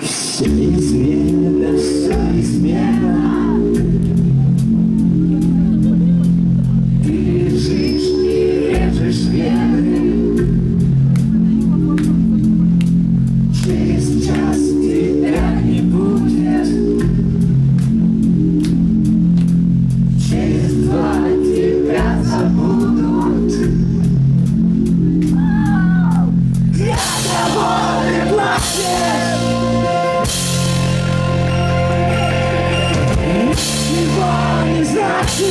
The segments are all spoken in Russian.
Все измена, все измена.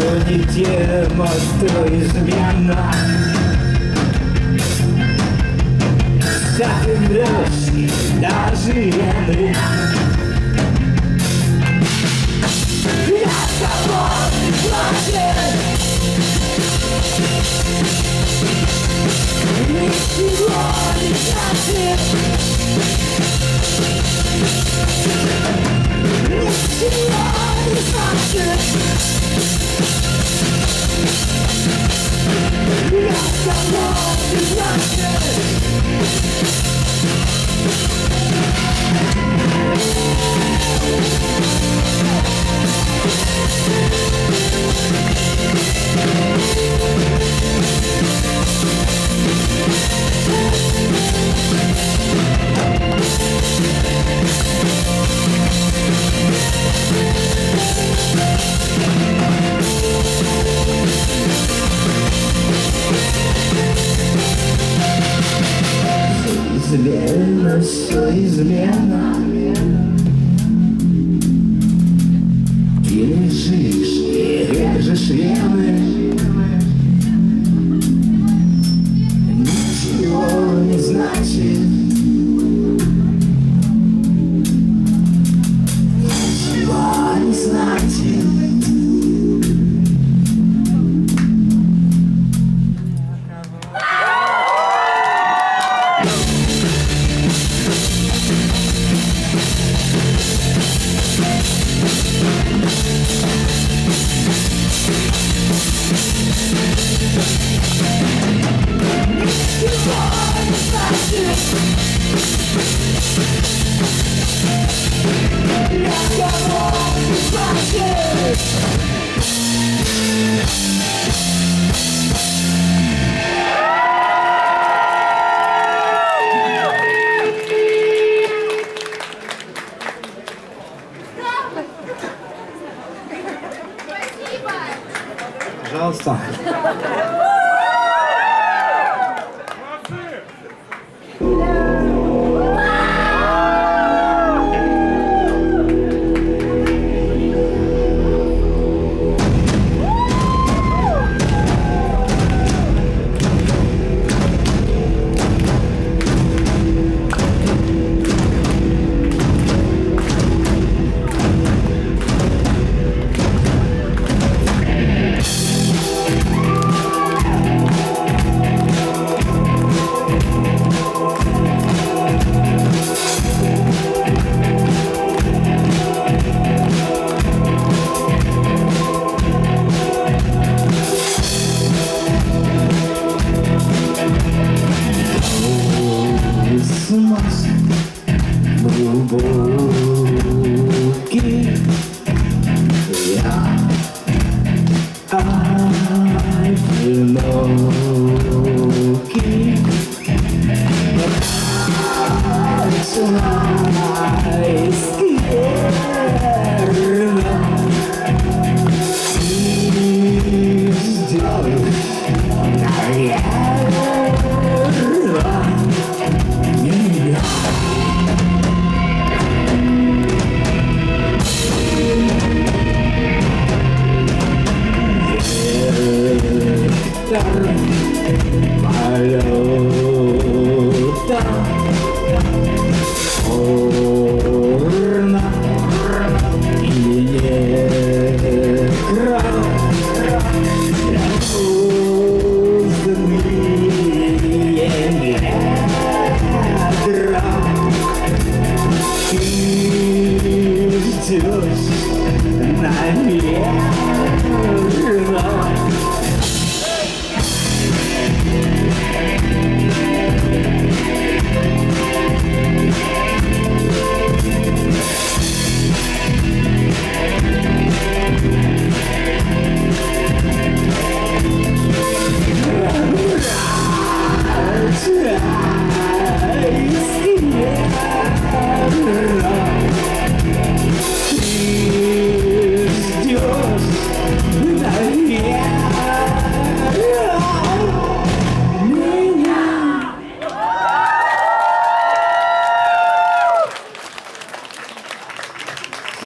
Что не тема, то измена. Как и врешь, даже вены Для кого ты плачешь? Ничего не значит. Ничего не значит United. Измена, все измена Ты лежишь и режешь вены. Ничего не значит. Ничего не значит 老三哈 love. Ура!